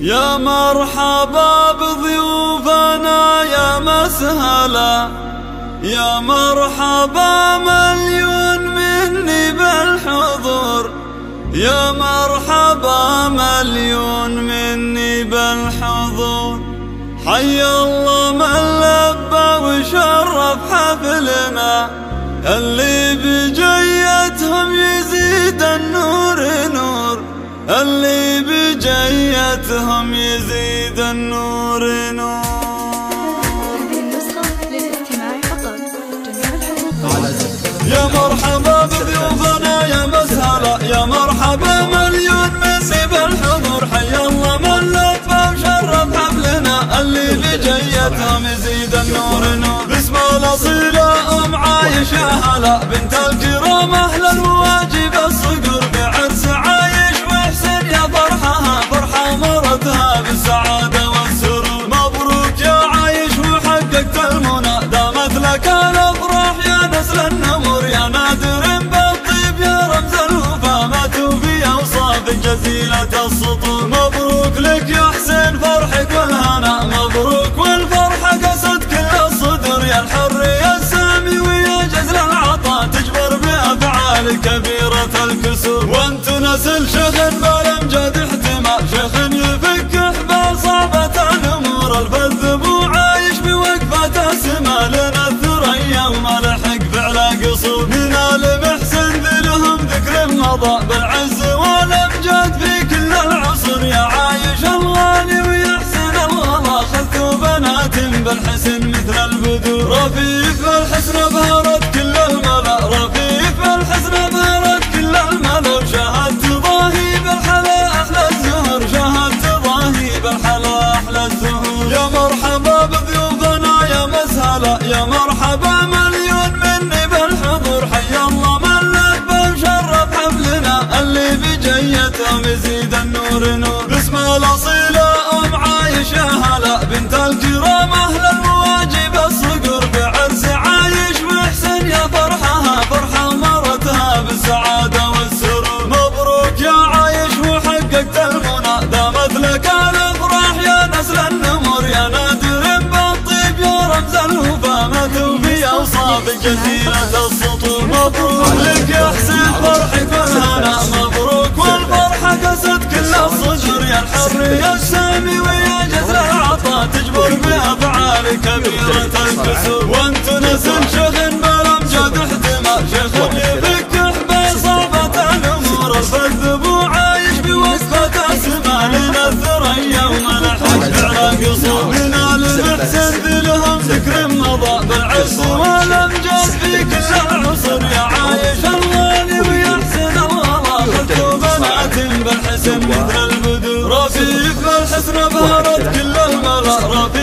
يا مرحبا بضيوفنا يا مسهلا. يا مرحبا مليون مني بالحضور. يا مرحبا مليون مني بالحضور. حي الله من لبى وشرف حفلنا. اللي بجيتهم اللي بجيتهم يزيد النور نور. هذه جميع الحقوق يا مرحبا بضيوفنا يا مسهلا يا مرحبا مليون مني بالحضور حي الله من لطفه وشرف حفلنا اللي بجيتهم يزيد النور نور. باسم الأصيلة أم عايشة هلا. بنت الكرام أهل الواجب الصقر بعرس جزيله السطور مبروك لك يا حسين فرحك والهنا مبروك والفرحه قصد كل الصدر. يا الحر يا السامي ويا جزل العطاء تجبر بأفعال كبيرة الكسور. وأنت نسل شيخ بالامجاد احتمال. شيخ يفك احبال صعبه الأمور. الفذ ابو عايش بوقفة السما. لنا الثريا وما لحق فعل قصور. من آل محسن ذلهم ذكر مضى بالعز بنات بالحسن مثل البدور رفيف الحسن بهرت كل الملا رفيف الحسن بهرت كل الملا شاهدت ضاهي بالحلا أحلى الزهر. شاهدت ضاهي بالحلا أحلى الزهور يا مرحبا بضيوفنا يا مسهلا يا مرحبا جزيره السطور مبروك لك يا حسين فرحك والهنا مبروك والفرحه قست كل الصدر يا الحر يا ويا جزر العطاء تجبر بافعال كبيره الكسور مضى بالعز والامجاد في كل العصر يا عايش الغالي ويا حسن الغلا خذت بنات بالحسن مثل البدور رفيق بالحسن بهرت كل الملا رفيق